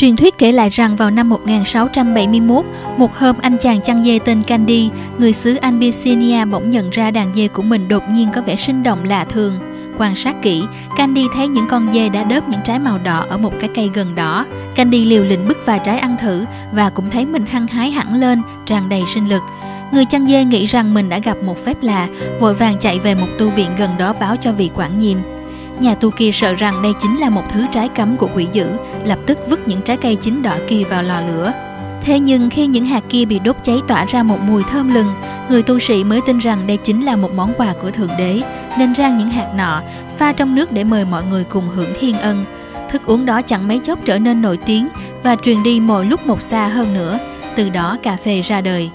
Truyền thuyết kể lại rằng vào năm 1671, một hôm anh chàng chăn dê tên Candy, người xứ Abyssinia bỗng nhận ra đàn dê của mình đột nhiên có vẻ sinh động lạ thường. Quan sát kỹ, Candy thấy những con dê đã đớp những trái màu đỏ ở một cái cây gần đó. Candy liều lĩnh bứt vài trái ăn thử và cũng thấy mình hăng hái hẳn lên, tràn đầy sinh lực. Người chăn dê nghĩ rằng mình đã gặp một phép lạ, vội vàng chạy về một tu viện gần đó báo cho vị quản nhiệm. Nhà tu kia sợ rằng đây chính là một thứ trái cấm của quỷ dữ, lập tức vứt những trái cây chín đỏ kia vào lò lửa. Thế nhưng khi những hạt kia bị đốt cháy tỏa ra một mùi thơm lừng, người tu sĩ mới tin rằng đây chính là một món quà của Thượng Đế, nên rang những hạt nọ, pha trong nước để mời mọi người cùng hưởng thiên ân. Thức uống đó chẳng mấy chốc trở nên nổi tiếng và truyền đi mỗi lúc một xa hơn nữa. Từ đó cà phê ra đời.